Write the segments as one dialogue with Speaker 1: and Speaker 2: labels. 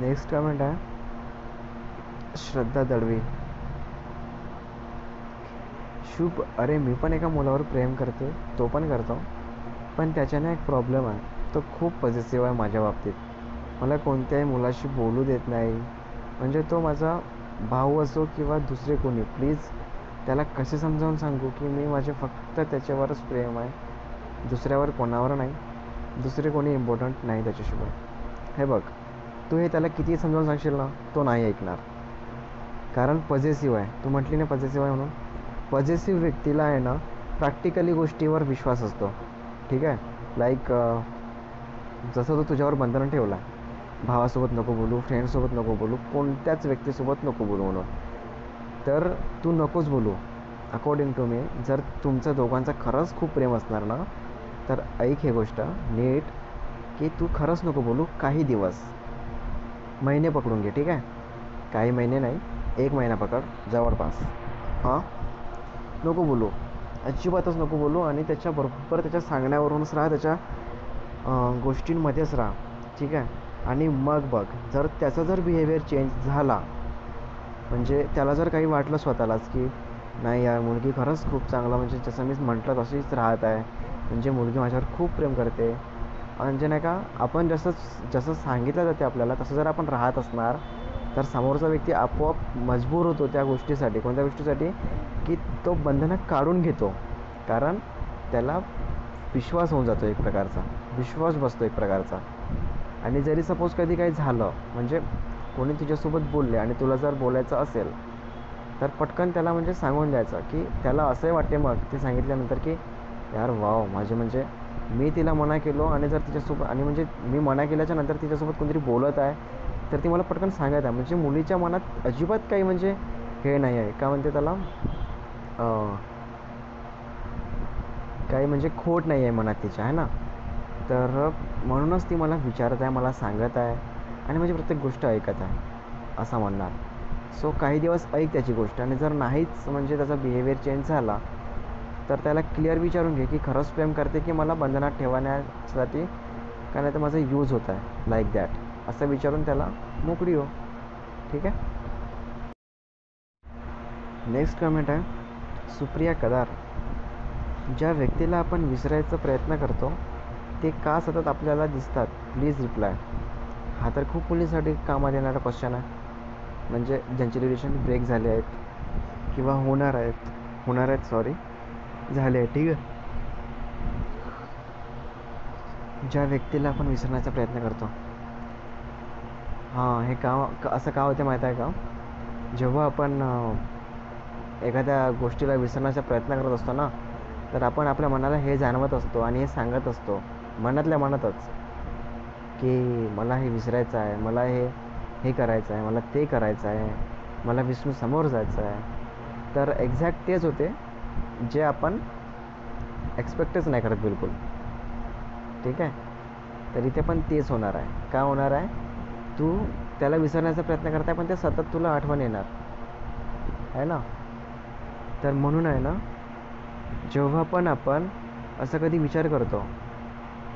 Speaker 1: Next comment आहे श्रद्धा दळवी शुभ अरे मी पण एका मुलावर प्रेम करते तो पण करतो पण त्याच्याने एक प्रॉब्लेम आहे तो खूप पॉझिटिव्ह आहे माझ्या बाबतीत. मला कोणत्याही मुलाशी बोलू देत नाही. म्हणजे तो माझा भाऊ असो किंवा दुसरे कोणी प्लीज त्याला कसे समजावून सांगू की मी माझे फक्त त्याच्यावरच प्रेम आहे दुसऱ्यावर कोणावर नाही दुसरे कोणी इम्पॉर्टंट नाही त्याच्याशिवाय. हे बघ तू हे त्याला किती समजावून सांगशील ना तो नाही ऐकणार. कारण पजेसिव्ह आहे. तू म्हटली ना पजेसिव्ह आहे म्हणून? पजेसिव्ह व्यक्तीला आहे ना प्रॅक्टिकली गोष्टीवर विश्वास असतो. ठीक आहे? लाईक जसं तू तुझ्यावर बंधन ठेवला भावासोबत नको बोलू फ्रेंडसोबत नको बोलू कोणत्याच व्यक्तीसोबत नको बोलू म्हणून. तर तू नकोच बोलू. अकॉर्डिंग टू मी जर तुमचं दोघांचं खरंच खूप प्रेम असणार ना तर ऐक हे गोष्ट नीट की तू खरंच नको बोलू काही दिवस. महिने पकडून घे ठीक आहे? काही महिने नाही एक महिना पकड जवळपास. हां? नको बोलू. अजिबातच नको बोलू आणि त्याच्या बरोबर त्याच्या सांगण्यावरूनच राहा त्याच्या गोष्टींमध्येच राहा ठीक आहे? आणि मग बघ जर त्याचा जर बिहेवियर चेंज झाला म्हणजे त्याला जर काही वाटलं स्वतःलाच की नाही यार मुलगी खरंच खूप चांगला म्हणजे जसं मी म्हटलं तशीच राहत आहे म्हणजे मुलगी माझ्यावर खूप प्रेम करते म्हणजे नाही का आपण जसं जसं सांगितलं जाते आपल्याला तसं जर आपण राहत असणार तर समोरचा व्यक्ती आपोआप मजबूर होतो त्या गोष्टीसाठी कोणत्या गोष्टीसाठी? की तो बंधनं काढून घेतो. कारण त्याला विश्वास होऊन जातो एक प्रकारचा. विश्वास बसतो एक प्रकारचा. आणि जरी सपोज कधी काही झालं म्हणजे कोणी तुझ्यासोबत बोलले आणि तुला जर बोलायचं असेल तर पटकन त्याला म्हणजे सांगून द्यायचं की त्याला असंही वाटते मग ते सांगितल्यानंतर की यार वाव माझे म्हणजे मी तिला मना केलो आणि जर तिच्यासोबत आणि म्हणजे मी मना केल्याच्यानंतर तिच्यासोबत कोणतरी बोलत आहे तर ती मला पटकन सांगत आहे. म्हणजे मुलीच्या मनात अजिबात काही म्हणजे हे नाही आहे. का म्हणते त्याला? काही म्हणजे खोट नाही आहे मनात तिच्या आहे ना? तर म्हणूनच ती मला विचारत आहे मला सांगत आहे आणि म्हणजे प्रत्येक गोष्ट ऐकत आहे असं म्हणणार. सो काही दिवस ऐक त्याची गोष्ट आणि जर नाहीच म्हणजे त्याचा बिहेवियर चेंज झाला तर त्याला क्लिअर विचारून घे की खरंच प्रेम करते की मला बंधनात ठेवण्यासाठी का नाही तर माझा यूज होत आहे लाईक दॅट असं विचारून त्याला मोकळी हो. ठीक आहे? नेक्स्ट कमेंट आहे सुप्रिया कदार. ज्या व्यक्तीला आपण विसरायचा प्रयत्न करतो ते का सतत आपल्याला दिसतात? प्लीज रिप्लाय हा तर खूप मुलींसाठी कामात येणारा क्वेश्चन आहे. म्हणजे ज्यांचे रिलेशन ब्रेक झाले आहेत किंवा होणार आहेत होणार आहेत सॉरी झाले आहे ठीक आहे. ज्या व्यक्तीला आपण विसरण्याचा प्रयत्न करतो. हां हे का असं का होते माहीत आहे का? जेव्हा आपण एखाद्या गोष्टीला विसरण्याचा प्रयत्न करत असतो ना तर आपण आपल्या मनाला हे जाणवत असतो आणि हे सांगत असतो मनातल्या मनातच की मला हे विसरायचं आहे मला हे हे करायचं आहे मला ते करायचं आहे मला विष्णू समोर जायचं आहे. तर एक्झॅक्ट तेच होते. जे आपण एक्सपेक्टच नाही करत बिलकुल. ठीक आहे? तर इथे पण तेच होणार आहे. का होणार आहे? तू त्याला विसरण्याचा प्रयत्न करताय पण ते सतत तुला आठवण येणार. आहे ना? तर म्हणून आहे ना जेव्हा पण आपण असं कधी विचार करतो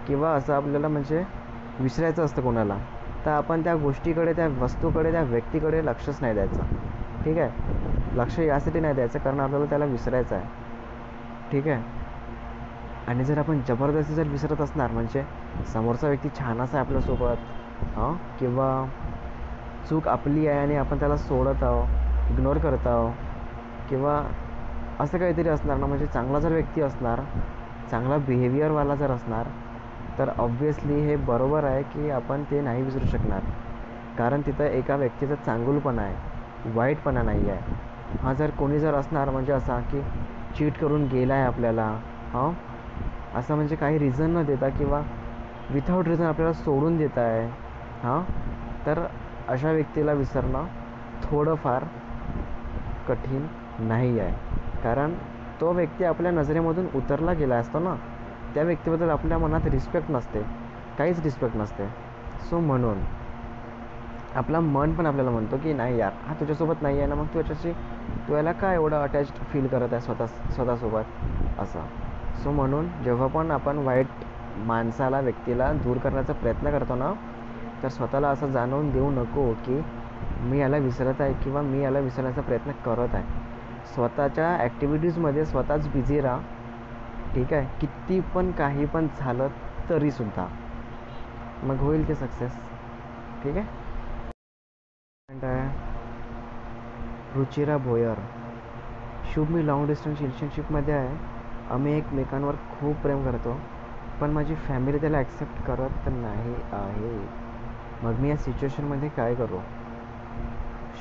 Speaker 1: किंवा असं आपल्याला म्हणजे विसरायचं असतं कोणाला तर आपण त्या गोष्टीकडे त्या वस्तूकडे त्या व्यक्तीकडे लक्षच नाही द्यायचं. ठीक आहे? लक्ष यासाठी नाही द्यायचं कारण आपल्याला त्याला विसरायचं आहे. ठीक आहे. आणि जर आपण जबरदस्ती जर विसरत असणार म्हणजे समोरचा व्यक्ती छान असा आहे आपल्यासोबत हां? किंवा चूक आपली आहे आणि आपण त्याला सोडत आहो इग्नोर करत आहो किंवा असं काहीतरी असणार ना म्हणजे चांगला जर व्यक्ती असणार चांगला बिहेवियरवाला जर असणार तर ऑब्व्हियसली हे बरोबर आहे की आपण ते नाही विसरू शकणार. कारण तिथं एका व्यक्तीचा चांगुलपणा आहे वाईटपणा नाही आहे. हा जर कोणी जर असणार म्हणजे असा की चीट करून गेला आहे आपल्याला हां? असं म्हणजे काही रिझन न देता किंवा विथाऊट रिझन आपल्याला सोडून देत आहे हां? तर अशा व्यक्तीला विसरणं थोडंफार कठीण नाही आहे कारण तो व्यक्ती आपल्या नजरेमधून उतरला गेला असतो ना त्या व्यक्तीबद्दल आपल्या मनात रिस्पेक्ट नसते काहीच रिस्पेक्ट नसते. सो म्हणून आपला मन पण आपल्याला म्हणतो की नाही यार हा तुझ्यासोबत नाही आहे ना मग तू याच्याशी तू याला काय एवढं अटॅच फील करत आहे स्वतः स्वतःसोबत? असं. सो म्हणून जेव्हा पण आपण वाईट माणसाला व्यक्तीला दूर करण्याचा प्रयत्न करतो ना तर स्वतःला असं जाणवून देऊ नको की मी याला विसरत आहे किंवा मी याला विसरण्याचा प्रयत्न करत आहे. स्वतःच्या ॲक्टिव्हिटीजमध्ये स्वतःच बिझी राहा. ठीक आहे? किती पण काही पण झालं तरीसुद्धा. मग होईल ते सक्सेस ठीक आहे. रुचिरा भोयर. शुभ मी लॉंग डिस्टन्स रिलेशनशिपमध्ये आहे. आम्ही एकमेकांवर खूप प्रेम करतो. पण माझी फॅमिली त्याला ॲक्सेप्ट करत नाही आहे. मग मी या सिच्युएशनमध्ये काय करू?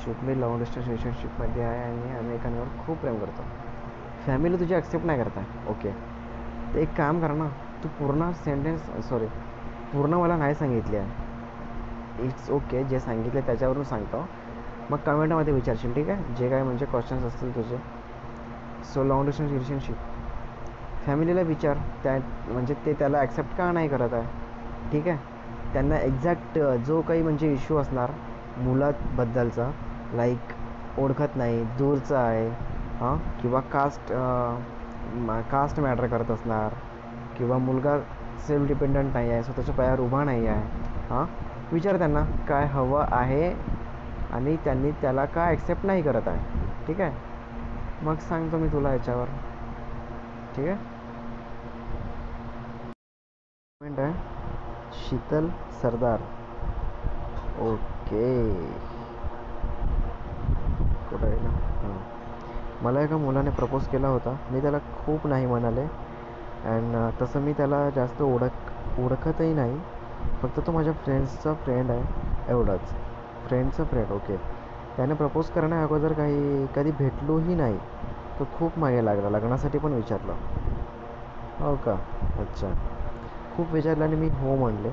Speaker 1: शुभ मी लॉंग डिस्टन्स रिलेशनशिपमध्ये आहे आणि आम्ही एकांवर खूप प्रेम करतो. फॅमिली तुझी ॲक्सेप्ट नाही करत आहे ओके तर एक काम कर ना. तू पूर्ण सेंटेन्स सॉरी पूर्ण मला नाही सांगितली आहे. इट्स ओके जे सांगितले त्याच्यावरून सांगतो. मग कमेंटमध्ये विचारशील ठीक आहे? जे काय म्हणजे क्वेश्चन्स असतील तुझे. सो लॉंग डिस्टन्स रिलेशनशिप फॅमिलीला विचार. त्या म्हणजे ते त्याला ॲक्सेप्ट का नाही करत आहे? ठीक आहे? त्यांना एक्झॅक्ट जो काही म्हणजे इश्यू असणार मुलाबद्दलचा लाईक ओळखत नाही दूरचा आहे हां? किंवा कास्ट कास्ट मॅटर करत असणार किंवा मुलगा सेल्फ डिपेंडंट नाही आहे स्वतःच्या पायावर उभा नाही आहे हां? विचार त्यांना काय हवं आहे आणि त्यांनी त्याला का ॲक्सेप्ट नाही करत आहे? ठीक आहे? मग सांगतो मी तुला याच्यावर. ठीक आहे? कमेंट आहे. शीतल सरदार. ओके कुठं आहे ना? मला एका मुलाने प्रपोज केला होता. मी त्याला खूप नाही म्हणाले. अँड तसं मी त्याला जास्त ओळख ओळखतही नाही. फक्त तो माझ्या फ्रेंड्सचा फ्रेंड आहे. एवढाच. फ्रेंडचा फ्रेंड ओके त्याने प्रपोज करण्या अगोदर काही कधी भेटलोही नाही. तो खूप मागे लागला लग्नासाठी पण विचारलं. हो का? अच्छा. खूप विचारलं आणि मी हो म्हणले.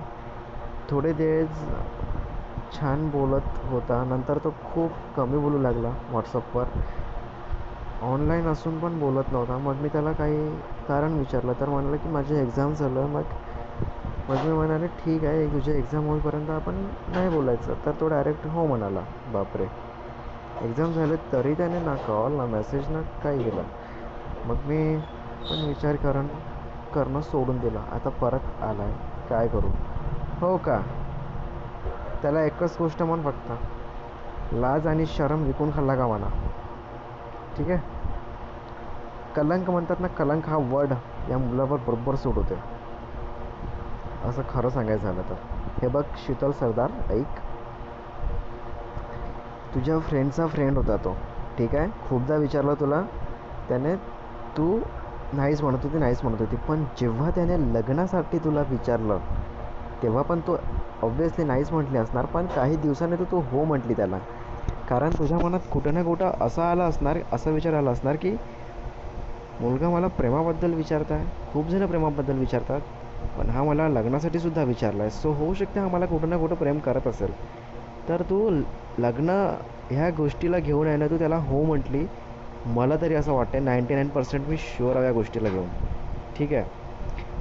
Speaker 1: थोडे दिवस छान बोलत होता नंतर तो खूप कमी बोलू लागला व्हॉट्सअपवर ऑनलाईन असून पण बोलत नव्हता. मग मी त्याला काही कारण विचारलं तर म्हणालं की माझी एक्झाम झालं मग मग मी म्हणाले ठीक आहे तुझे एक्झाम होईपर्यंत आपण नाही बोलायचं. तर तो डायरेक्ट हो म्हणाला बापरे एक्झाम झाले तरी त्याने ना कॉल ना मेसेज ना काही केलं. मग मी पण विचार करण करणं सोडून दिलं. आता परत आला आहे काय करू? हो का? त्याला एकच गोष्ट म्हण फक्त. लाज आणि शरम विकून खाल्ला का म्हणा? ठीक आहे? कलंक म्हणतात ना कलंक हा वर्ड या मुलावर बरोबर सूट होते असं खरं सांगायचं झालं तर. हे बघ शीतल सरदार ऐक. तुझ्या फ्रेंडचा फ्रेंड होता तो. ठीक आहे? खूपदा विचारलं तुला त्याने तू नाहीच म्हणत होती नाहीच म्हणत होती. पण जेव्हा त्याने लग्नासाठी तुला विचारलं तेव्हा पण तू ऑब्व्हियसली नाहीच म्हटली असणार पण काही दिवसांनी तर तू हो म्हटली त्याला. कारण तुझ्या मनात कुठं ना कुठं असं आलं असणार असा विचार आला असणार की मुलगा मला प्रेमाबद्दल विचारत आहे खूप जणं प्रेमाबद्दल विचारतात. पण हा मला लग्नासाठी सुद्धा विचारला आहे सो होऊ शकते हा मला कुठं ना कुठं प्रेम करत असेल. तर तू लग्न ह्या गोष्टीला घेऊन आहे ना तू त्याला हो म्हटली. मला तरी असं वाटतं नाईंटी नाईन पर्सेंट मी शुअर आहे या गोष्टीला घेऊन. ठीक आहे?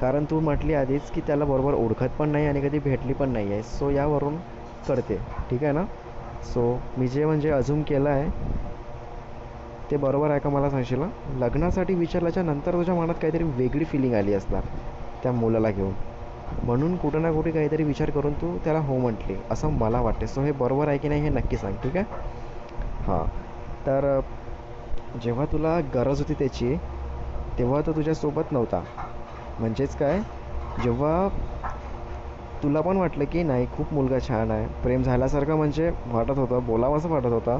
Speaker 1: कारण तू म्हटली आधीच की त्याला बरोबर ओळखत पण नाही आणि कधी भेटली पण नाही आहे. सो यावरून करते. ठीक आहे ना? सो मी जे म्हणजे अजून केलं आहे ते बरोबर आहे का मला सांगशील लग्नासाठी विचारल्याच्या नंतर तुझ्या मनात काहीतरी वेगळी फिलिंग आली असणार. त्या मुलाला घेऊन. म्हणून कुठं ना कुठे काहीतरी विचार करून तू त्याला हो म्हटली असं मला वाटते. सो हे बरोबर आहे की नाही हे नक्की सांग ठीक आहे? हां. तर जेव्हा तुला गरज होती त्याची तेव्हा तो तुझ्यासोबत नव्हता. म्हणजेच काय? जेव्हा तुला पण वाटलं की नाही खूप मुलगा छान आहे. प्रेम झाल्यासारखं म्हणजे वाटत होतं बोलावं असं वाटत होता.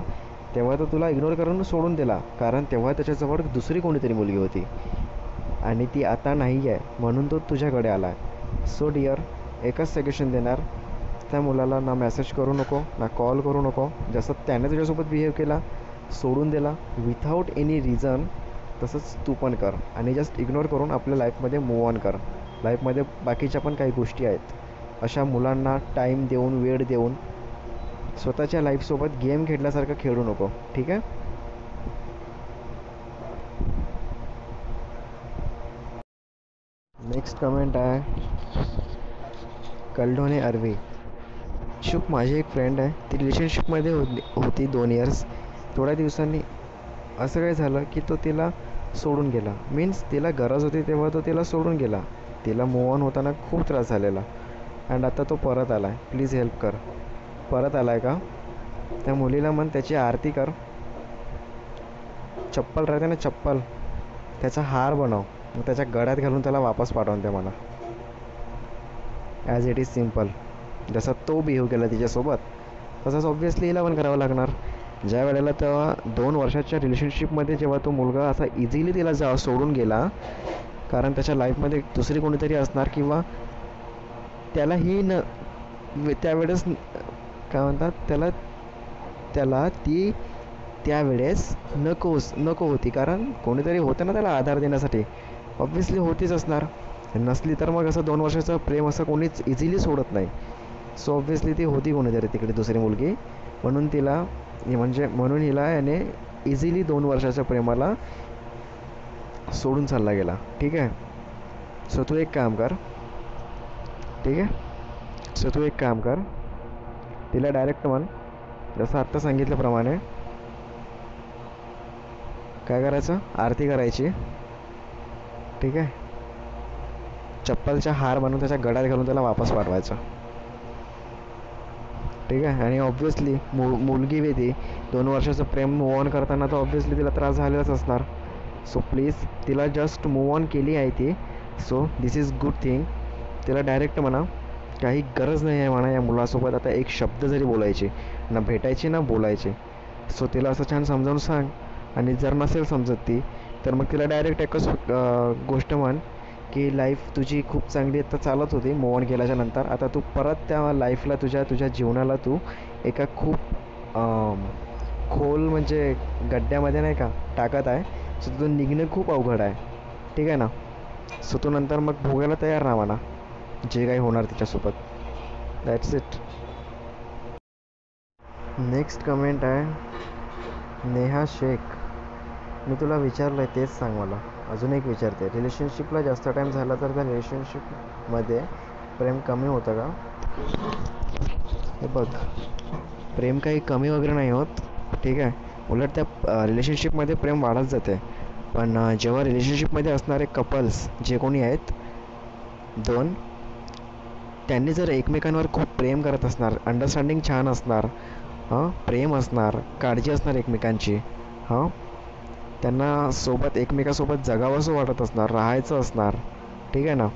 Speaker 1: तेव्हा तो तुला इग्नोर करून सोडून दिला. कारण तेव्हा त्याच्याजवळ दुसरी कोणीतरी मुलगी होती. आणि ती आता नाही आहे म्हणून तो तुझ्याकडे आला आहे. सो डिअर एकच सजेशन देणार. त्या मुलाला ना मेसेज करू नको ना कॉल करू नको. जसं त्याने तुझ्यासोबत बिहेव केला सोडून दिला. विथाऊट एनी रिझन तसंच तू पण कर. आणि जस्ट इग्नोर करून आपल्या लाईफमध्ये मूव ऑन कर. लाईफमध्ये बाकीच्या पण काही गोष्टी आहेत. अशा मुलांना टाईम देऊन वेळ देऊन स्वतःच्या लाईफसोबत गेम खेळल्यासारखं खेळू नको. ठीक आहे नेक्स्ट कमेंट आहे कल्डोने अरवी। शुक माझी एक फ्रेंड आहे ती रिलेशनशिपमध्ये होती होती दोन इयर्स थोड्या दिवसांनी असं काय झालं की तो तिला सोडून गेला. मीन्स तिला गरज होती तेव्हा तो तिला सोडून गेला. तिला मूव ऑन होताना खूप त्रास झालेला. अँड आता तो परत आला आहे प्लीज हेल्प कर. परत आला आहे का? त्या मुलीला म्हण त्याची आरती कर. चप्पल राहते ना चप्पल. त्याचा हार बनव. मग त्याच्या गळ्यात घालून त्याला वापस पाठवून ते मला. ॲज इट इज सिंपल जसा तो बिहेव केला तिच्यासोबत तसंच ऑब्व्हियसली हिला पण करावं लागणार. ज्या वेळेला तेव्हा दोन वर्षाच्या रिलेशनशिपमध्ये जेव्हा तो मुलगा असा इझिली तिला जा सोडून गेला कारण त्याच्या लाईफमध्ये दुसरी कोणीतरी असणार किंवा त्यालाही न त्यावेळेस काय म्हणतात त्याला त्याला ती त्यावेळेस नको नको होती. कारण कोणीतरी होतं ना त्याला आधार देण्यासाठी. ऑब्व्हियसली होतीच असणार. नसली तर मग असं दोन वर्षाचं प्रेम असं कोणीच इझिली सोडत नाही. सो ऑब्व्हियसली ती होती कोणीतरी तिकडे दुसरी मुलगी. म्हणून तिला म्हणजे म्हणून हिला याने इझिली दोन वर्षाच्या प्रेमाला सोडून चालला गेला. ठीक आहे? सो तू एक काम कर. ठीक आहे? सो तू एक काम कर. तिला डायरेक्ट म्हण. जसं आत्ता सांगितल्याप्रमाणे. काय करायचं? आरती करायची. ठीक आहे? चप्पलचा हार बनवून त्याच्या गळ्यात घालून त्याला वापस पाठवायचं. ठीक आहे? आणि ऑब्व्हियसली मु मुलगी बी ती दोन वर्षाचं प्रेम मूव ऑन करताना तर ऑब्व्हियसली तिला त्रास झालेलाच असणार. सो प्लीज तिला जस्ट मूव ऑन केली आहे ती. So this is good thing तिला डायरेक्ट म्हणा काही गरज नाही आहे म्हणा या मुलासोबत. आता एक शब्द जरी बोलायचे ना भेटायची ना बोलायचे. सो तिला असं छान समजावून सांग. आणि जर नसेल समजत ती तर मग तिला डायरेक्ट एकच गोष्ट म्हण की लाईफ तुझी खूप चांगली आता चालत होती मूव ऑन केल्याच्यानंतर. आता तू परत त्या लाईफला तुझ्या तुझ्या जीवनाला तू एका खूप खोल म्हणजे गड्ड्यामध्ये नाही का टाकत आहे. सो तिथून निघणं खूप अवघड आहे. ठीक आहे ना? सो तू नंतर मग भोगायला तयार राहा म्हणा. जे काही होणार तिच्यासोबत. दॅट्स इट नेक्स्ट कमेंट आहे नेहा शेख. मी तुला विचारलं आहे तेच सांग मला. अजून एक विचारते. रिलेशनशिपला जास्त टाईम झाला तर त्या रिलेशनशिपमध्ये प्रेम कमी होतं का? हे बघ. प्रेम काही कमी वगैरे नाही होत. ठीक आहे? उलट त्या रिलेशनशिपमध्ये प्रेम वाढत जाते. पण जेव्हा रिलेशनशिपमध्ये असणारे कपल्स जे कोणी आहेत दोन त्यांनी जर एकमेकांवर खूप प्रेम करत असणार अंडरस्टँडिंग छान असणार हां प्रेम असणार काळजी असणार एकमेकांची हां त्यांना सोबत एकमेकासोबत जगावंसं वाटत असणार राहायचं असणार. ठीक आहे ना?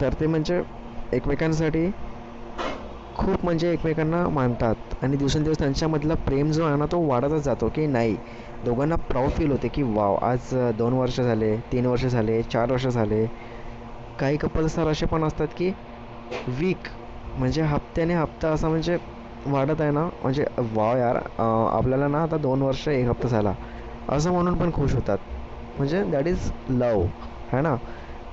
Speaker 1: तर ते म्हणजे एकमेकांसाठी खूप म्हणजे एकमेकांना मानतात. आणि दिवसेंदिवस त्यांच्यामधला प्रेम जो आहे ना तो वाढतच जातो की नाही? दोघांना प्राऊड फील होते की वाव आज दोन वर्ष झाले तीन वर्ष झाले चार वर्ष झाले. काही कपल्स तर असे पण असतात की वीक म्हणजे हप्त्याने हप्ता असा म्हणजे वाढत आहे ना म्हणजे वाव यार आपल्याला ना आता दोन वर्ष एक हप्ता झाला. असं म्हणून पण खुश होतात. म्हणजे दॅट इज लव है ना?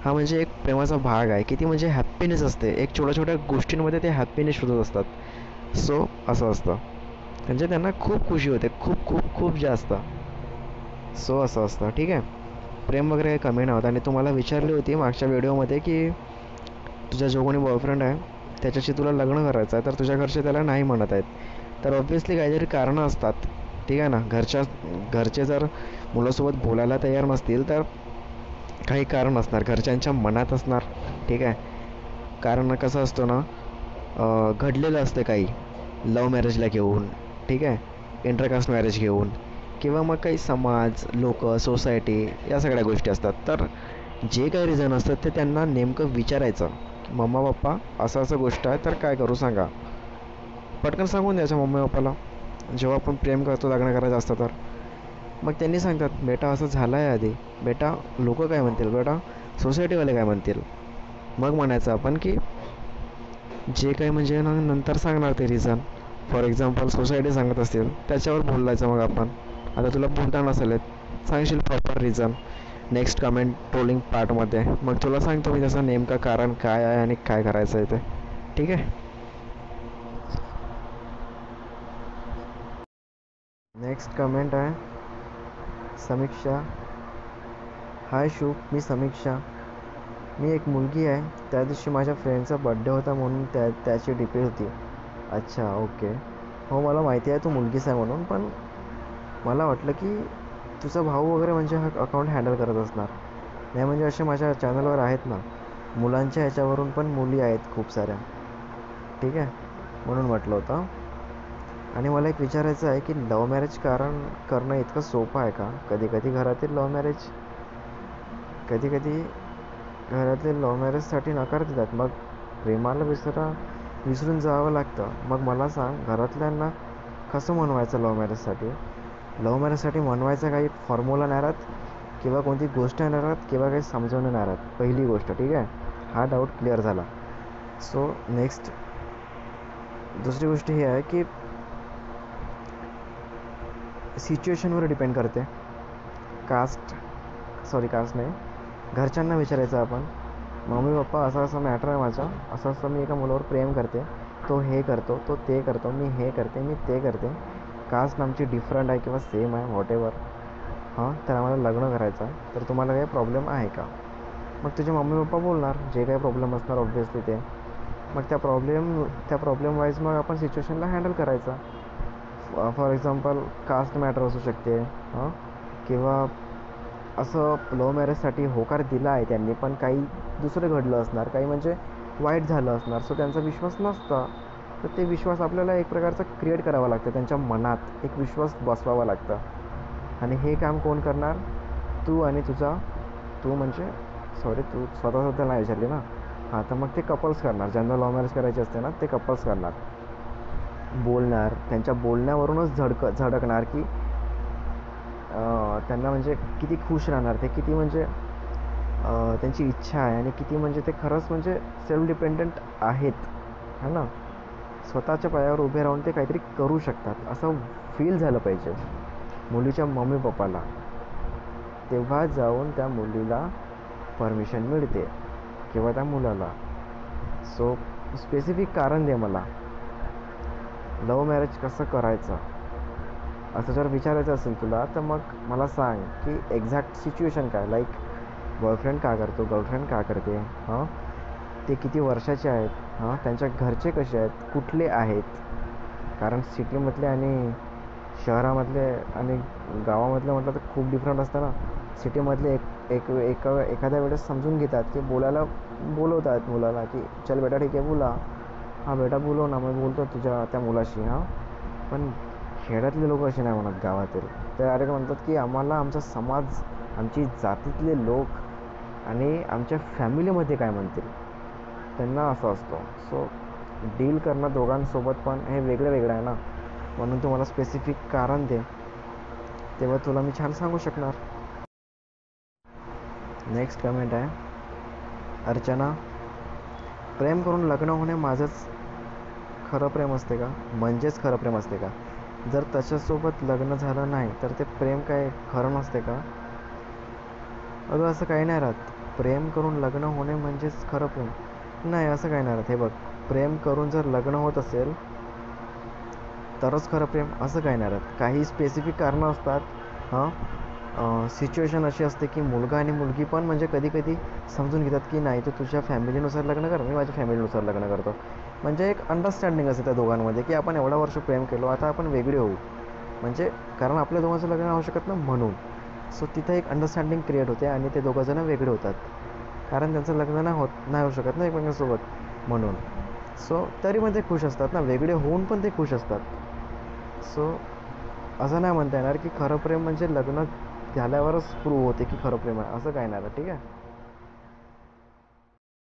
Speaker 1: हा म्हणजे एक प्रेमाचा भाग आहे. की ती म्हणजे हॅप्पीनेस असते. एक छोट्या छोट्या गोष्टींमध्ये ते हॅप्पीनेस शोधत असतात. सो असं असतं. म्हणजे त्यांना खूप खुशी होते. खूप खूप खूप जास्त. सो असं असतं. ठीक आहे? प्रेम वगैरे काही कमी नव्हतं. आणि तुम्हाला विचारली होती मागच्या व्हिडिओमध्ये की तुझा जो कोणी बॉयफ्रेंड आहे त्याच्याशी तुला लग्न करायचं आहे तर तुझ्या घरचे त्याला नाही म्हणत आहेत. तर ऑब्व्हियसली काहीतरी कारणं असतात. ठीक आहे ना. घरच्या घरचे जर मुलासोबत बोलायला तयार नसतील तर काही कारण असणार. घरच्यांच्या मनात असणार. ठीक आहे. कारण कसं असतं ना घडलेलं असतं काही. लव मॅरेजला घेऊन. ठीक आहे. इंटरकास्ट मॅरेज घेऊन. किंवा मग काही समाज लोक सोसायटी या सगळ्या गोष्टी असतात. तर जे काही रिझन असतात ते त्यांना नेमकं विचारायचं. मम्मा पप्पा असं असं गोष्ट आहे तर काय करू सांगा. पटकन सांगून द्यायचं मम्मी पप्पाला जेव्हा आपण प्रेम करतो लग्न करायचं असतं तर. मग त्यांनी सांगतात बेटा असं झालं आहे आधी. बेटा लोक काय म्हणतील? बेटा सोसायटीवाले काय म्हणतील? मग म्हणायचं आपण की जे काही म्हणजे ना नंतर सांगणार ते रिझन फॉर एक्झाम्पल सोसायटी सांगत असतील त्याच्यावर बोलायचं मग आपण. आता तुला बोलता नसेल सांगशील proper reason next comment trolling पार्टमध्ये मग तुला सांगतो मी त्याचं नेमकं कारण काय आहे आणि काय करायचं आहे ते. ठीक आहे? नेक्स्ट कमेंट आहे समीक्षा। हाय शुभ मी समीक्षा। मी एक मुलगी आहे त्या दिवशी माझ्या फ्रेंडचा बड्डे होता म्हणून त्या त्याची डी होती. अच्छा ओके हो मला माहिती आहे तू मुलगीच आहे म्हणून पण मला वाटलं की तुझा भाऊ वगैरे म्हणजे हा अकाउंट हँडल करत असणार. नाही म्हणजे असे माझ्या चॅनलवर आहेत ना मुलांच्या ह्याच्यावरून पण मुली आहेत खूप साऱ्या. ठीक आहे? म्हणून म्हटलं होतं. आणि मला एक विचारायचं आहे की लव मॅरेज कारण करणं इतकं सोपं आहे का? कधी कधी घरातील लव मॅरेज कधी कधी घरातले लव मॅरेजसाठी नकार देतात. मग प्रेमाला विसरा विसरून जावं लागतं. मग मला सांग घरातल्यांना कसं म्हणवायचं लव मॅरेजसाठी? लव मॅरेजसाठी म्हणवायचा काही फॉर्म्युला नाही राहत किंवा कोणती गोष्ट नाही राहत किंवा काही समजवणं नाही राहत पहिली गोष्ट ठीक आहे? हा डाऊट क्लिअर झाला. सो नेक्स्ट दुसरी गोष्ट ही आहे की सिच्युएशनवर डिपेंड करते. कास्ट सॉरी कास्ट नाही. घरच्यांना विचारायचं आपण. मम्मी पप्पा असं असं मॅटर आहे माझा. असं असं मी एका मुलावर प्रेम करते. तो हे करतो तो ते करतो मी हे करते मी ते करते. कास्ट आमची डिफरंट आहे किंवा सेम आहे व्हॉट एवर हां तर आम्हाला लग्न करायचं आहे. तर तुम्हाला काही प्रॉब्लेम आहे का? मग तुझे मम्मी पप्पा बोलणार. जे काही प्रॉब्लेम असणार ऑब्व्हियसली ते. मग त्या प्रॉब्लेम त्या प्रॉब्लेम वाईज मग आपण सिच्युएशनला हँडल करायचा. फॉर एक्झाम्पल कास्ट मॅटर असू शकते किंवा असं लव्ह मॅरेजसाठी होकार दिला आहे त्यांनी पण काही दुसरं घडलं असणार काही म्हणजे वाईट झालं असणार सो त्यांचा विश्वास नसता. तर ते विश्वास आपल्याला एक प्रकारचा क्रिएट करावा लागतं त्यांच्या मनात एक विश्वास बसवावा लागतं. आणि हे काम कोण करणार? तू आणि तुझा तू म्हणजे सॉरी तू स्वतः नाही विचारली ना? हां तर मग ते कपल्स करणार. ज्यांना लव्ह मॅरेज करायची असते ना ते कपल्स करणार. बोलणार त्यांच्या बोलण्यावरूनच झडक झडकणार की त्यांना म्हणजे किती खुश राहणार ते किती म्हणजे त्यांची इच्छा आहे आणि किती म्हणजे ते खरंच म्हणजे सेल्फ डिपेंडंट आहेत. है ना? स्वतःच्या पायावर उभे राहून ते काहीतरी करू शकतात. असं फील झालं पाहिजे. मुलीच्या मम्मी पप्पाला. तेव्हा जाऊन त्या मुलीला परमिशन मिळते किंवा त्या मुलाला. सो स्पेसिफिक कारण दे मला. लव मॅरेज कसं करायचं? असं जर विचारायचं असेल तुला तर मग मला सांग की एक्झॅक्ट सिच्युएशन काय? लाईक बॉयफ्रेंड का करतो? गर्लफ्रेंड का करते? हां? ते किती वर्षाचे आहेत? हां? त्यांच्या घरचे कसे आहेत? कुठले आहेत? कारण सिटीमधले आणि शहरामधले आणि गावामधले म्हटलं तर खूप डिफरंट असतं ना. सिटीमधले एक एक एका एखाद्या वेळेस समजून घेतात की बोलायला बोलवतात मुलाला की चल बेटा ठीक आहे बोला. हां बेटा बोलव ना मग बोलतो तुझ्या त्या मुलाशी हां. पण खेड्यातले लोक असे नाही म्हणत गावातील. ते डायरेक्ट म्हणतात की आम्हाला आमचा समाज आमची जातीतले लोक आणि आमच्या फॅमिलीमध्ये काय म्हणतील? त्यांना असं असतो. सो डील करणं दोघांसोबत पण हे वेगळं वेगळं आहे ना. म्हणून तू मला स्पेसिफिक कारण दे. तेव्हा तुला मी छान सांगू शकणार. नेक्स्ट कमेंट आहे अर्चना प्रेम करून लग्न होणे माझंच खरं प्रेम असते का? म्हणजेच खरं प्रेम असते का? जर त्याच्यासोबत लग्न झालं नाही तर ते प्रेम काय खरं नसते का? अगं असं काही नाही राहत. प्रेम करून लग्न होणे म्हणजेच खरं प्रेम. नाही असं काही नाही राहत. हे बघ प्रेम करून जर लग्न होत असेल तरच खरं प्रेम असं काही नाही राहत. काही स्पेसिफिक कारणं असतात हां? सिच्युएशन अशी असते की मुलगा आणि मुलगी पण म्हणजे कधी कधी समजून घेतात की नाही तू तुझ्या फॅमिलीनुसार लग्न कर मी माझ्या फॅमिलीनुसार लग्न करतो. म्हणजे एक अंडरस्टँडिंग असते त्या दोघांमध्ये की आपण एवढा वर्ष प्रेम केलो आता आपण वेगळे होऊ. म्हणजे कारण आपल्या दोघांचं लग्न होऊ शकत ना म्हणून. सो तिथं एक अंडरस्टँडिंग क्रिएट होते आणि ते दोघंजणं वेगळे होतात. कारण त्यांचं लग्न नाही होत नाही होऊ शकत ना एकमेकांसोबत म्हणून. सो तरी पण ते खुश असतात ना. वेगळे होऊन पण ते खुश असतात. सो असं नाही म्हणता येणार की खरं प्रेम म्हणजे लग्न झाल्यावरच प्रूव्ह होते की खरं प्रेम आहे. असं काय नाही ठीक आहे?